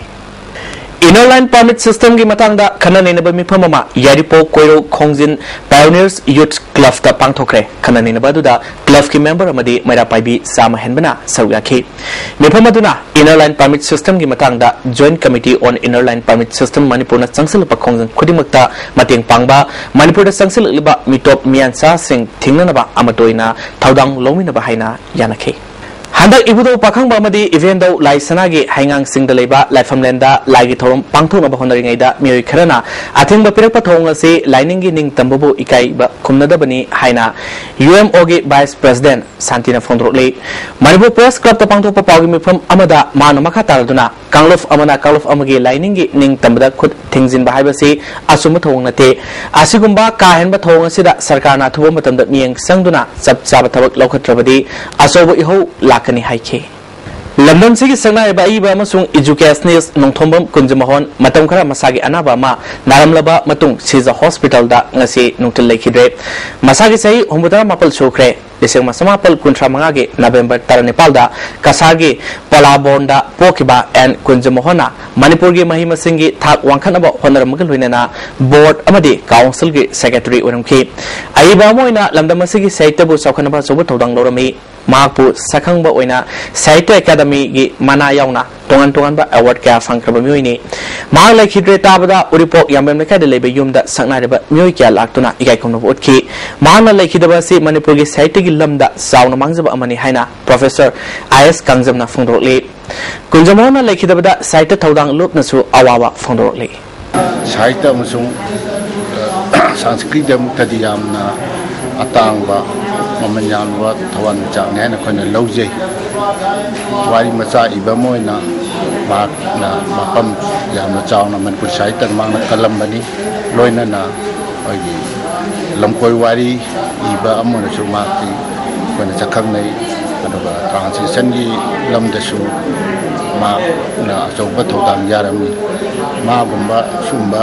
ꯏꯅꯔ ꯂꯥꯏꯟ ꯄꯥꯔꯃꯤꯠ ꯁꯤꯁꯇꯝꯒꯤ ꯃꯇꯥꯡꯗ ꯈꯟꯅ-ꯅꯩꯅꯕ ꯃꯤꯐꯝ ꯑꯃ ꯌꯥꯏꯔꯤꯄꯣꯛ ꯀꯣꯏꯔꯧ ꯈꯣꯡꯖꯤꯟ ꯄꯥꯏꯌꯣꯅꯤꯌꯔꯁ ꯌꯨꯠ ꯀ꯭ꯂꯕꯇ ꯄꯥꯡꯊꯣꯛꯈ꯭ꯔꯦ ꯈꯟꯅ-ꯅꯩꯅꯕ ꯑꯗꯨꯗ ꯀ꯭ꯂꯕꯀꯤ ꯃꯦꯝꯕꯔ ꯑꯃꯗꯤ ꯃꯩꯔꯥꯄꯥꯏꯕꯤ ꯆꯥꯃ ꯍꯦꯟꯕꯅ ꯁꯔꯨꯛ ꯌꯥꯈꯤ ꯃꯤꯐꯝ ꯑꯗꯨꯅ ꯏꯅꯔ ꯂꯥꯏꯟ ꯄꯥꯔꯃꯤꯠ ꯁꯤꯁꯇꯝꯒꯤ ꯃꯇꯥꯡꯗ joint committee on inner line permit system ꯃꯅꯤꯄꯨꯔꯅ ꯆꯪꯁꯤꯜꯂꯛꯄ ꯈꯣꯡꯖꯪ ꯈꯨꯗꯤꯡꯃꯛꯇ ꯃꯇꯦꯡ ꯄꯥꯡꯕ ꯃꯅꯤꯄꯨꯔꯗ ꯆꯪꯁꯤꯜꯂꯛꯂꯤꯕ ꯃꯤꯇꯣꯞ ꯃꯤꯌꯥꯟꯆꯥꯁꯤꯡ ꯊꯤꯡꯅꯅꯕ ꯑꯃꯠꯇ ꯑꯣꯏꯅ ꯊꯧꯗꯥꯡ ꯂꯧꯃꯤꯟꯅꯕ ꯍꯥꯏꯅ ꯌꯥꯅꯈꯤ 한달 이후도 박항바마디 이벤도 라이스나기 하이강 싱들레바 라이팜랜다 라이기 토롬 방토노바 호너링에다 미오이 크라나 아팅바 피락파 토응아시 라이닝기 닝 담보부 이카이바 쿰나다바니 하이나 UMO기 바이스 프레시덴트 산티나 폰드로레 마리보 프레스 클럽 타 방토파 파기 미품 아마다 마노 마카 타르두나 강럽 아마나 강럽 아마기 라이닝기 닝 담보다 콧 팅진 바하이바시 아수무 토응나테 아시군바 카헨바 토응아시다 서카나 투보 마탐다 미엥 상두나 잡잡 타박 라우카트라바디 아소보 이호 라카 ꯂꯥꯛꯀꯅꯤ ꯍꯥꯏꯈꯤ ꯂꯝꯗꯝꯁꯤꯒꯤ ꯁꯛꯅꯥꯏꯕ ꯑꯏꯕ ꯑꯃꯁꯨꯡ ꯏꯖꯨꯀꯦꯁꯅꯤꯁ ꯅꯣꯡꯊꯣꯝꯕꯝ ꯀꯨꯟꯖꯃꯍꯣꯟ ꯃꯇꯝ ꯈꯔ ꯃꯁꯥꯒꯤ ꯑꯅꯥꯕ ꯑꯃ ꯅꯥꯔꯝꯂꯕ ꯃꯇꯨꯡ ꯁꯤꯖ ꯍꯣꯁꯄꯤꯇꯥꯜꯗ ꯉꯁꯤ ꯅꯨꯡꯊꯤꯜ ꯂꯩꯈꯤꯗ꯭ꯔꯦ ꯃꯁꯥꯒꯤ ꯆꯍꯤ ꯍꯨꯝꯐꯨꯇꯔꯥ ꯃꯥꯄꯜ ꯁꯨꯈ꯭ꯔꯦ ꯂꯤꯁꯤꯡ ꯃꯁꯃꯥꯄꯜ ꯀꯨꯟꯊ꯭ꯔꯥ ꯃꯉꯥꯒꯤ ꯅꯕꯦꯝꯕꯔ ꯇꯔꯥꯅꯤꯄꯥꯜꯗ ꯀꯁꯥꯔꯒꯤ ꯄꯣꯂꯥꯕꯣꯟꯗ ꯄꯣꯛꯈꯤꯕ ꯑꯦꯟ ꯀꯨꯟꯖꯃꯣꯍꯟꯅ ꯃꯅꯤꯄꯨꯔꯒꯤ ꯃꯍꯩ ꯃꯁꯤꯡꯒꯤ ꯊꯥꯛ ꯋꯥꯡꯈꯠꯅꯕ ꯍꯣꯠꯅꯔꯝꯃꯒ ꯂꯣꯏꯅꯅ ꯕꯣꯔꯗ ꯑꯃꯗꯤ ꯀꯥꯎꯟꯁꯤꯜꯒꯤ ꯁꯦꯀ꯭ꯔꯦꯇꯔꯤ ꯑꯣꯏꯔꯝꯈꯤ ꯑꯏꯕ ꯑꯃ ꯑꯣꯏꯅ ꯂꯝꯗꯝ ꯑꯁꯤꯒꯤ ꯁꯥꯍꯤꯇ꯭ꯌꯕꯨ ꯆꯥꯎꯈꯠꯅꯕ ꯑꯆꯧꯕ ꯊꯧꯗꯥꯡ ꯂꯧꯔꯝꯃꯤ माकपु सखंग साहित्य एकेडमी की मना यौना तोंगन तोंगन बा क्या फंखरब मियोइने माग लखिद्रे ताबदा उरिपोक यामबेम लेखा दे लेबे युमदा क्या लाक्तुना इगाइ कोन बोटखि माग की साहित्य की लमदा साउन मांगजब अमनि हाइना प्रोफेसर आईएस कांगजमना फोंदोले कुंजमोना लखिदबदा साहित्य थौदांग लोपनसु अवावा फोंदोले साहित्य संस्कृत दम mà mình nhận qua thwan chạm nghe là coi là lâu dây quay mà sai ý ba môi là mà là mà con giảm là chọn là mình cũng sai tận mang là calam bani lôi nên là ở gì làm coi quay đi, ý ba môi là chúng mà thì coi là chắc không này ꯑꯗꯨꯒ ꯇ꯭ꯔꯥꯟꯁꯂꯦꯁꯟꯒꯤ ꯂꯝꯗꯁꯨ ꯃꯥꯅ ꯑꯆꯧꯕ mà ꯌꯥꯔꯝꯃꯤ ꯃꯥꯒꯨꯝꯕ ꯁꯨꯝꯕ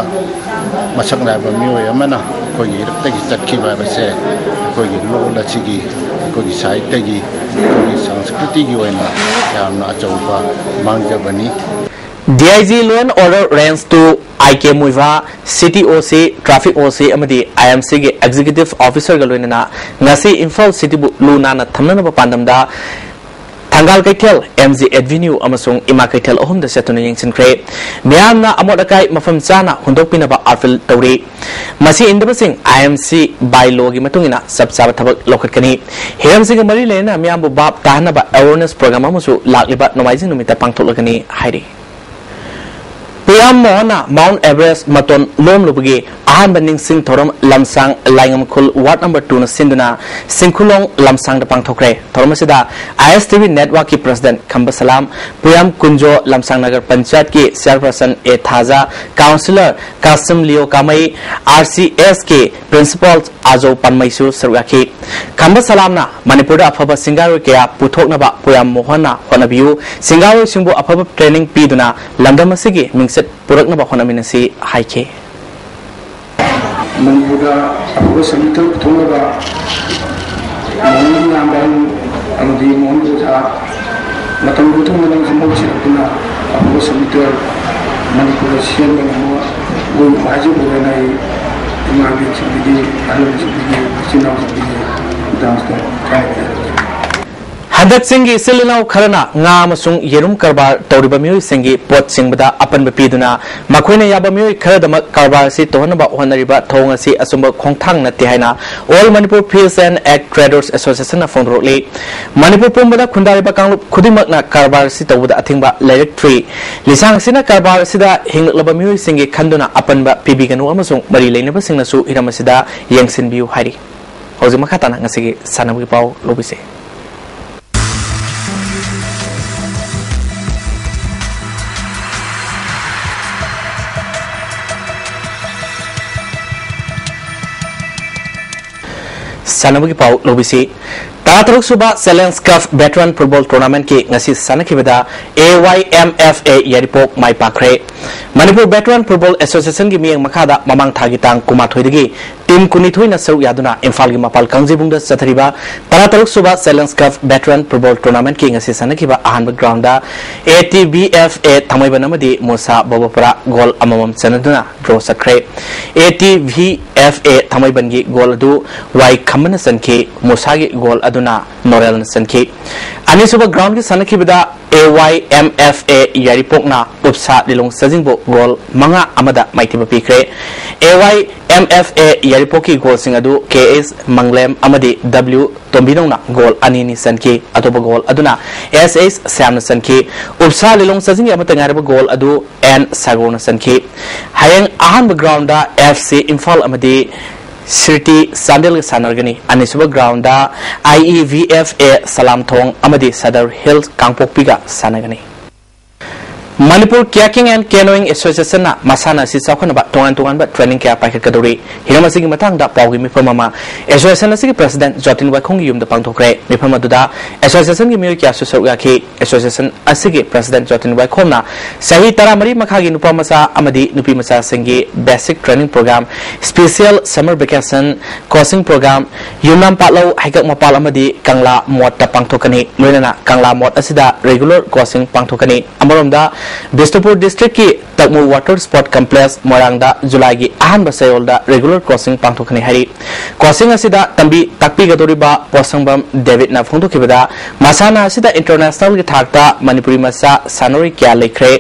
ꯃꯁꯛ ꯅꯥꯏꯕ mà ꯑꯃꯅ ꯑꯩꯈꯣꯏꯒꯤ ꯏꯔꯛꯇꯒꯤ ꯆꯠꯈꯤꯕ ꯍꯥꯏꯕꯁꯦ ꯑꯩꯈꯣꯏꯒꯤ ꯂꯣꯜ ꯑꯁꯤꯒꯤ ꯑꯩꯈꯣꯏꯒꯤ ꯁꯥꯍꯤꯇ꯭ꯌꯒꯤ ꯑꯩꯈꯣꯏꯒꯤ ꯁꯪꯁꯀ꯭ꯔꯤꯇꯤꯒꯤ ꯑꯣꯏꯅ ꯌꯥꯝꯅ ꯑꯆꯧꯕ ꯃꯥꯡꯖꯕꯅꯤ DIG Law and Order Range to IK Muiva City OC Traffic OC amadi IMC ge Executive Officer ga loinana ngasi Imphal City bu luna na thamna ba pandamda thangal kaitel MG Avenue amasung ima kaitel ahum da setuna yengsin kre miyamna amod akai mafam chana hundok pina ba arfil tawri masi indaba sing IMC bylaw gi matungina sab sab thabak lokhat kani. Hiram sing mari lena miyam bu bab tahna ba awareness program amusu lakliba nomaijing numita pangtholakani hairi Puyam Mohana Mount Everest Maton Lom Lubagi Ahan Banding Sing Thorom Lamsang Laingam Khul Ward number 2 na Sinduna Singkulong Lamsang da Pangthokre Thorom Sida ISTV Network ki President Khamba Salam Puyam Kunjo Lamsang Nagar Panchayat ki Chairperson A Thaza Councillor Kasim Leo Kamai RCS ke Principal Ajo Panmaisu Sarwaki Khamba Salam na Manipur da afaba Singaru ke puthok na ba Puyam Mohana Honabiu Singaru Singbu afaba MNREGA आपको सभी तो थोड़ा मोहन नाम मोहन ओझा मतम बुद्ध हम सिरपना आपको सभी तो मनपुर सेंबन हाजीबना इमानी चिंदी हलन चिंदी चिनाव चिंदी डांस का ꯑꯣꯏ ꯍꯥꯏꯖꯕꯗꯅ ꯑꯩ ꯏꯃꯥꯟꯅꯕꯁꯤꯡꯗꯒꯤ ꯑꯍꯜꯁꯤꯡꯗꯒꯤ ꯏꯆꯤꯟ ꯏꯅꯥꯎꯁꯤꯡꯗꯒꯤ ꯗꯥꯟꯁꯇ ꯊꯥꯒꯠꯆꯔꯤ handak singi silinau kharana nga amasung yerum karbar tawriba mioi singi pot singbada apanba piduna makoina yaba mioi kharadama karbar si tohanaba honariba thonga si asumba khongthang na tihaina all manipur fields and egg traders association na fondrokli manipur pumbada khundariba kanglup khudimak na karbar si tawda athingba lerek 3 lisang sina karbar sida hinglaba mioi singi khanduna apanba සනමගේ පව් නොබිසේ तातरुक सुबह challenge cup veteran football tournament की सनखीद A Y M F A यारीपो माइ पाख्रे Manipur veteran football association की मैं मखाद ममंग कुमाथोदी team कुनीथोन सौ यादना इम्फाल की मपाल कंजीबूंग चतरीबा तातरुक सुबह challenge cup veteran football tournament की सनखीब अहम ground A T B F A थमेबनमें मोसा बबोपुरा गोल चलना draw सक्रे A T V F A की गोल चन की मोसा की गोल अ sakre ATVFA thamaiban gi gol adu wai khamana sanke Musa gi gol aduna Norel sanke अनिसुब ग्राउंड की सनकी बिदा AYMFA यारिपोकना उपसा लिलोंग सजिंगबो गोल मंगा अमदा माइतिबा पीखरे AYMFA यारिपोकी गोल सिंग अदु KS मंगलेम अमदी W तोंबिनोंना गोल अनिनी सनकी अतोबा गोल अदुना SS सैमना सनकी उपसा लिलोंग सजिंग अमता ngairaba गोल अदु N sagona सनकी hayang ahan ground da FC Imphal amadi Sirti Sandel Sanargani Anisuba Ground da IEVFA Salam Thong Amadi Sadar Hills Kangpokpiga Sanagani Manipur kayaking and canoeing association na masana si sa khona ba tongan tongan ba training kya paket kaduri hirama singi matang da pawgi mi phamama association sigi president jotin wa khong yum da pangthokre mi phama du da association gi mi kya su sau ga ya ki association asigi president jotin wa khom na. Sahi tara mari makha gi nupa masa amadi nupi masa singi basic training program special summer vacation coaching program yunam patlo haikak mapal amadi kangla mod da pangthokani loina na kangla mod asida regular coaching pangthokani amarom da district की तकमु water sport complex मोरांगदा जुलाई की अहम सयोलदा regular crossing पांथोखनी हरी crossing तंबी ताकपीगदोरिबा पोसंगबम डेविड ना फोंदोखिबदा मसाना इंटरनेशनल की थाकता मणिपुरी मसा सानोरी क्या लेखरे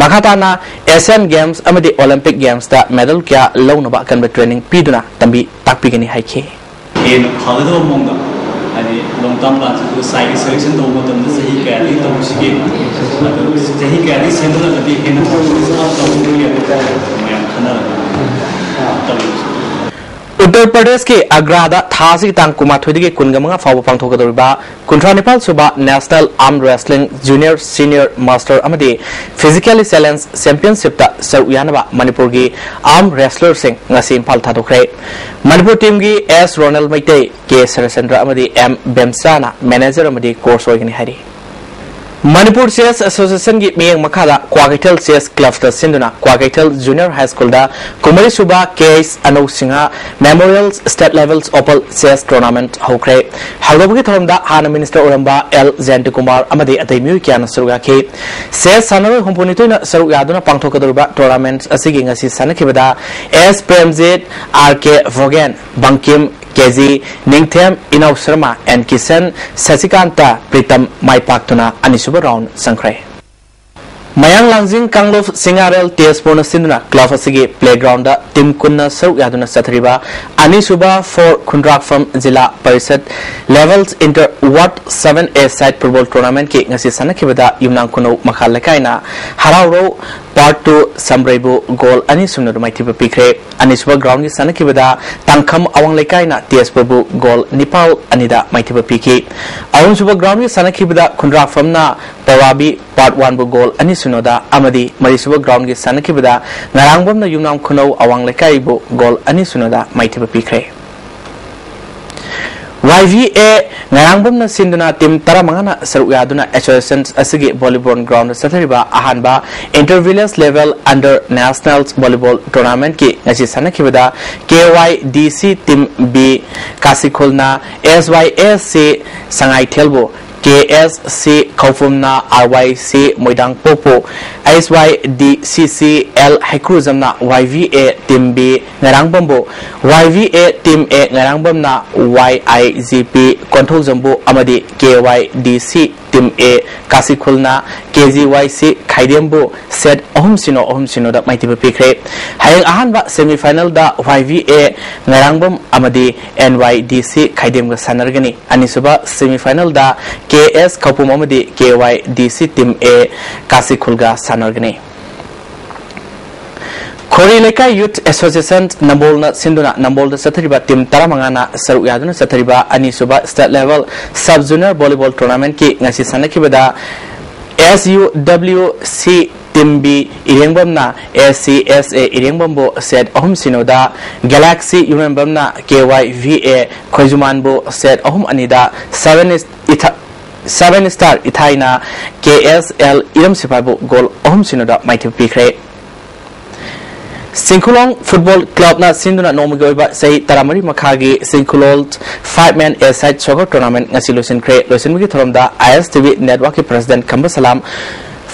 मखाताना Asian games Olympic games medal क्या लौनबा कनबे ट्रेनिंग पीदुना तंबी हेन फगदो मोंगा ꯍꯥꯏꯗꯤ ꯂꯣꯡ ꯇꯥꯔꯝ ꯄ꯭ꯂꯥꯟꯁꯤꯕꯨ ꯁꯥꯏꯒꯤ ꯁꯦꯂꯦꯛꯁꯟ ꯇꯧꯕ ꯃꯇꯝꯗ ꯆꯍꯤ ꯀꯌꯥꯗꯒꯤ ꯇꯧꯕꯁꯤꯒꯦ ꯑꯗꯨ ꯆꯍꯤ ꯀꯌꯥꯗꯒꯤ ꯁꯦꯝꯒꯠꯂꯒꯗꯤ ꯍꯦꯟꯅ ꯄꯔꯐꯣꯔꯃꯦꯟꯁ ꯑꯞ ꯇꯧꯒꯗꯒꯦ ꯃꯌꯥꯝ ꯈꯟꯅꯔꯒ ꯇꯧꯔꯤꯕꯁꯤ उत्तर प्रदेश के अग्रादा थासी तांग कुनगमंगा फाव पांथोकदोरिबा कुंथ्रा नेपाल सुबा national arm wrestling junior senior master अमदी physically challenge championship ता सरुक यानबा मणिपुर की arm wrestler Singh ngasi S रोनल मैते के सरचंद्र अमदी एम बेमसाना मैनेजर अमदी कोर्स ओइगनी हारी मणिपुर चेस एसोसिएशन की मियंग मखादा क्वागैथल चेस क्लब दा सिंदुना जूनियर हाई स्कूल कुमरी सुबा KS Anu Sinha memorial state levels open chess tournament हौख्रे हौदबगी थरमदा हाना मिनिस्टर ओरंबा एल जयंत कुमार अमदे अतै मिउ क्याना सरुगाखि चेस सानरो हुंपुनितुना सरुग यादुना पांथोकदुरबा टूर्नामेंट असिगी ngasi sanakibada S Premjit R K वोगेन Bankim KG Ningthem इनाव शर्मा एन किशन सशिकांता प्रीतम माइपाक्तुना अनिशुभ राउंड संख्रे मयांग लांजिंग कांगलोफ सिंगारेल टेस्पोन सिंदुना क्लब असिगे प्लेग्राउंड टीम कुन्ना सरुक यादुना सथरिबा अनिसुबा फोर खुंद्राकफम Zila Parishad levels inter ward 7 a side football tournament के sanakibada yumnang kuno, makhal lekaina harauro part two समरेबु goal अनि सुन्न माइथिबा पिख्रे अनि सुबा ग्राउंड की सनकिबदा तंखम अवंग लेकाइना टीएसपबु गोल निपाल अनिदा माइथिबा पिखि अवंग सुबा ग्राउंड की सनकिबदा खुंड्रा फमना पवाबी पार्ट 1 बु सुबा ग्राउंड की सनकिबदा ngarangबम न युमनाम खुनौ अवंग लेकाइबु गोल पिख्रे YVA ngarangbam na sinduna tim taramangana saruk yaduna association asigi volleyball ground sathariba ahanba intervillage level under nationals volleyball tournament ki ngasi sanakibada KYDC team B kasikhulna SYSC sangai thelbo KSC Kaufumna RYC Moidang Popo SYDCCL Haikruzamna YVA Team B Ngarang Bambo YVA Team A Ngarang Bamna YIGP Konthok Zambo Amadi KYDC Kasikhulna KGYC Khaidembo set ohum sino ohum sino da maitiba pikre hayang ahan ba semi final da YVA Ngarangbam Amadi NYDC ga sanargani anisuba semi final da KS Kapum Amadi KYDC Team A Kasikhulga sanargani खोरी लेका youth association Nambol सिंधुना नंबोल सथरिबा team तरामंगाना सरुक यादुना सथरिबा अनि सुबा state level sub junior volleyball tournament की ngasi sanakibada SUWC team B इरेंगबमना SCSA इरेंगबमबो सेट अहम सिनोदा गैलेक्सी यूनियनबमना KYVA खोजुमानबो सेट अहम अनिदा 7 7 स्टार इथाइना KSL इरम सिपाबो गोल अहम सिनोदा माइथि पिख्रे सिंखुलोंग फुटबॉल क्लब ना सिंधुना नोमगी ओइबा सही तरामरी मखागी सिंखुलोल 5 man a side soccer tournament ngasi losinkhre losinmugi thoromda ISTV network ki president Kamba Salam.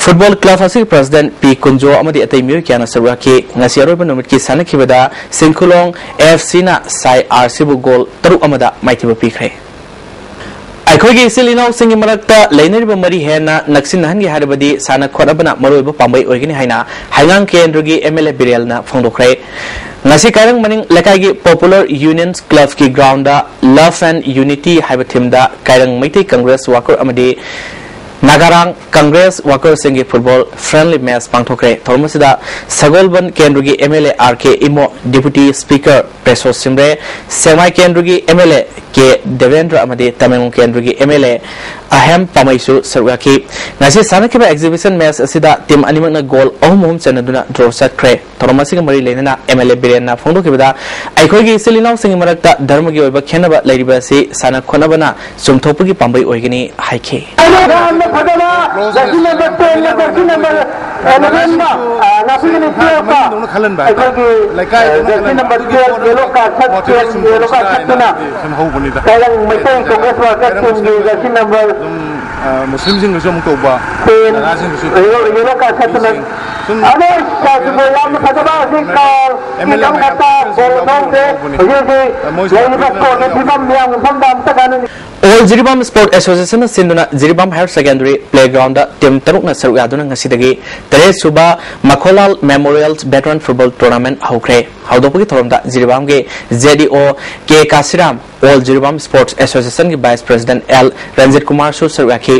Football club असि प्रेसिडेंट पी कुंजो अमदी अतै मियो क्याना सरवाकी ngasi aroba numit ki sanakibada सिंखुलोंग FC ना साइ आरसी बु गोल तरु अमदा माइथिबा पिखरे अखोगी सिलिनाउ सिंग मरक्ता लेनरिबा मरी हेना नक्सिन हनगी हारबदी साना मरोइबा पांबै हाइगांग केंद्रगी एमएलए बिरेलना फोंदोखरे ngasi karang maning lekai gi popular unions club ki ground da love and unity haiba thim da karang maitai congress worker amadi nagarang congress worker singi football friendly match pangthokre thormasida sagolban kendrugi mla rk imo deputy speaker preso simre semai kendrugi mla ke devendra amadi tamengong kendrugi sarwaki ngasi sanakiba exhibition match asida team animakna goal ahum ahum chanaduna draw sakre thormasiga mari lenana mla birenna phongdokibada aikhogi silinau singi marakta dharmagi oiba khenaba leiriba si sana khonabana sumthopagi pambai oigini haike फगना jersey number ten या All Jiribam Sport Association Sinduna Jiribam Higher Secondary Playground Tim Tarukna Saru Yaduna Ngasidagi Tere Suba Makolal Memorials Veteran Football Tournament Haukre Haudopagi Thoromda Jiribam Ge ZDO K Kasiram all Jiribam sports association की vice president L Ranjit Kumar सु सरुक याखी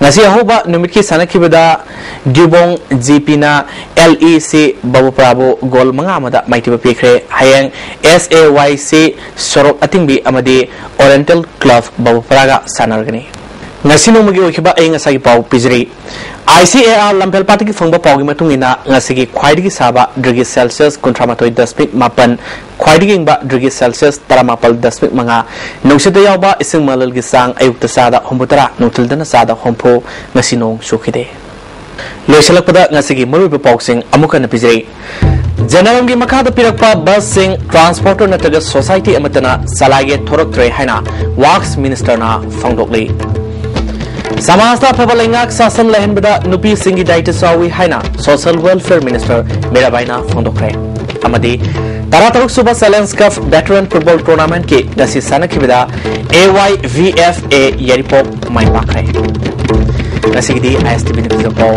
ngasi ahoba numit ki sanakibada gyubong gp na lec babu prabo gol manga amada maitiba pikre hayang sayc sorok atingbi amadi oriental club babu praga sanargani ngasi nomagi okiba ai ngasai pau pijri ICAR lamphel party ki phangba pawgi matung ina ngasi ki khwaidi ki saba degree celsius kuntramatoi dasmik mapan khwaidi ki ingba degree celsius taramapal dasmik manga nungsida yawba ising malal gi sang ayukta sada hombutara nungtildana sada hompo ngasi nong sukhide loisalakpada ngasi ki maruba pawsing amuka na pijri जनरम की मखा पिरप बस Singh transporter नत्रग society अमतना सलागे थोरक्ट्रे हैना works minister ना अफब लेंगाक शासन लहनबदा नुपी सिंगी दायित्व चावी हाइना, सोशल वेलफेयर मिनिस्टर मेराबाइना फोंदोखरे। अमदी तरा तरुक सुबह challenge cup veteran football tournament की गसी सनखिबदा एवाई वीएफए यरिपोक माइ पाखरे ngasi di ISTB ni pizapau